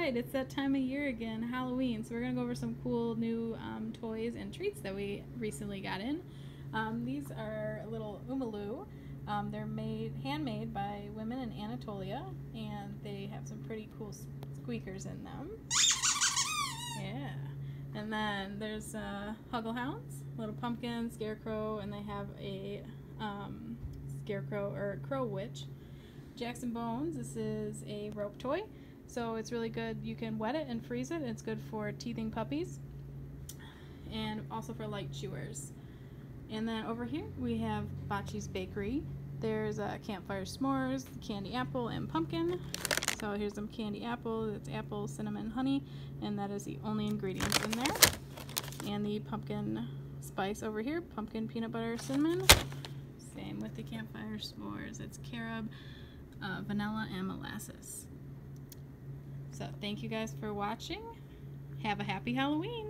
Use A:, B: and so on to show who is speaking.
A: right, it's that time of year again, Halloween. So we're gonna go over some cool new um, toys and treats that we recently got in. Um, these are a little Umaloo. Um, they're made handmade by women in Anatolia, and they have some pretty cool squeakers in them. Yeah. And then there's uh, Huggle Hounds, little pumpkin, scarecrow, and they have a um, scarecrow or crow witch. Jax and Bones, this is a rope toy. So it's really good. You can wet it and freeze it. It's good for teething puppies and also for light chewers. And then over here we have Bocce's Bakery. There's a campfire s'mores, candy apple, and pumpkin. So here's some candy apple. It's apple, cinnamon, honey, and that is the only ingredients in there. And the pumpkin spice over here, pumpkin, peanut butter, cinnamon. Same with the campfire s'mores. It's carob, uh, vanilla, and molasses. So thank you guys for watching. Have a happy Halloween.